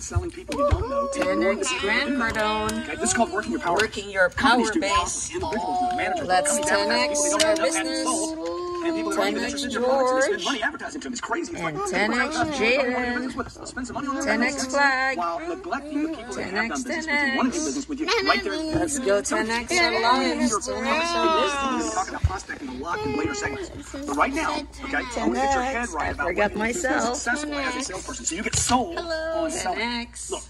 selling people you don't know. taking more of the 10x same Grant people you. Cardone. Okay, this is called working your power. Working your power base. jobs, individuals do. Let's companies advertise 10x don't our business. sold. And people are not even 10x interested in your products, and they spend George. money advertising to them. It's crazy. It's And like, 10x Jaden. Spend some money on 10x flag. While neglecting the people that have 10x, done business with you, want to do business with you, right there. Let's go 10x Alliance. 10x We're talking about a lot in later segments. But right now, okay, I want to get your head right I about forgot what you myself. successful as a salesperson. So you get sold on selling. 10x. Look,